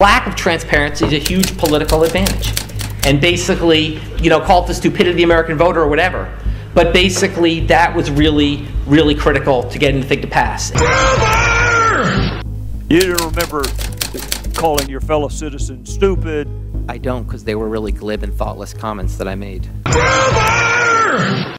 Lack of transparency is a huge political advantage. And basically, you know, call it the stupidity of the American voter or whatever. But basically, that was really, really critical to getting the thing to pass. You didn't remember calling your fellow citizens stupid. I don't, because they were really glib and thoughtless comments that I made.